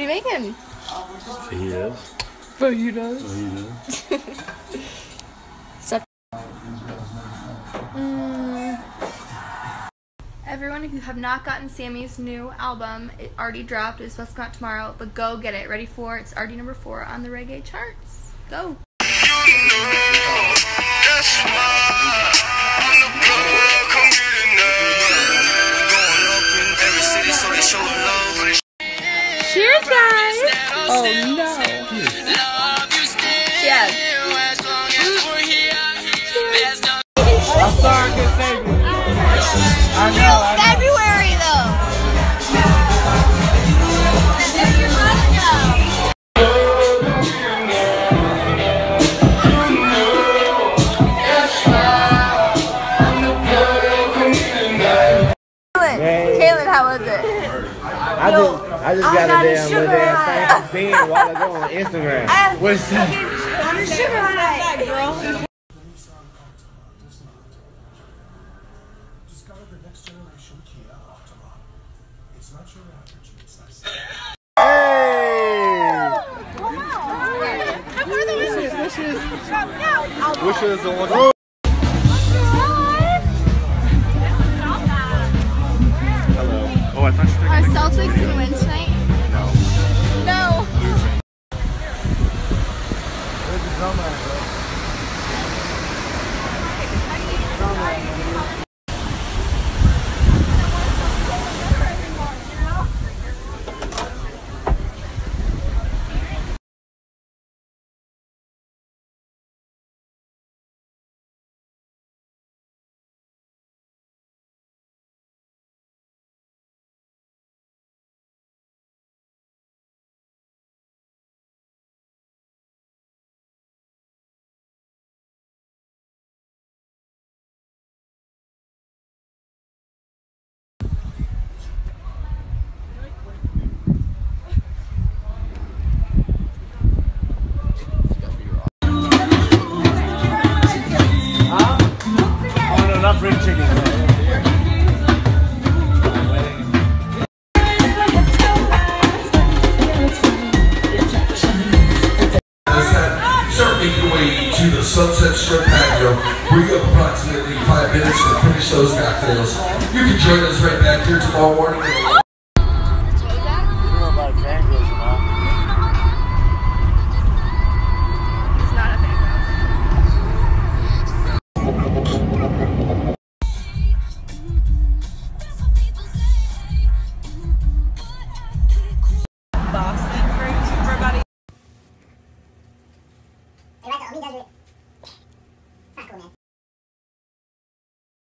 are you making? Fajitas. Fajitas. Fajitas. Mm. Everyone, if you have not gotten Sammy's new album, it already dropped. It's supposed to come out tomorrow, but go get it. Ready for it. It's already number four on the reggae charts. Go. No. Kaylin, Kaylin, how was it? I just, I just got, a damn little damn thing being while ago on Instagram. What's that? Discover the next generation Kia Optima. It's not your average. Which is the one? Oh, I thought you were Are Celtics gonna win tonight? No. Where's the drum at, no, not bring chicken. To the Sunset Strip patio, We have approximately five minutes to finish those cocktails. You can join us right back here tomorrow morning 哎，来，我给你解。